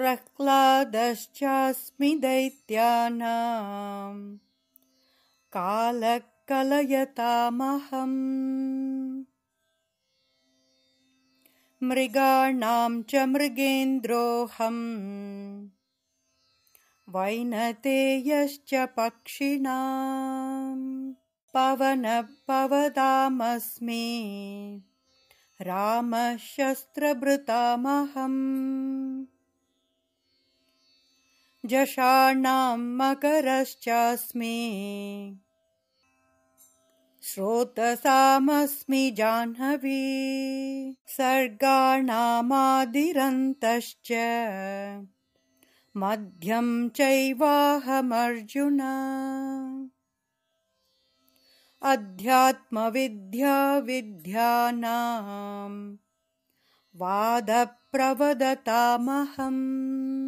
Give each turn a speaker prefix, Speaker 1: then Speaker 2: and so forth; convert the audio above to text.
Speaker 1: प्रह्लादश्चास्मि दैत्यानाम्। कालः कलयतामहम् मृगाणां च मृगेन्द्रोऽहम्। वैनतेयश्च पक्षिणाम्। पवनपवदामस्मि रामशस्त्रभृतामहम् जषाणां मकरश्चास्मि। श्रोतसामस्मि जाह्नवी सर्गाणामादिरन्तश्च। मध्यं चैवाहमर्जुन। अध्यात्मविद्या विद्यानाम् वादप्रवदतामहम्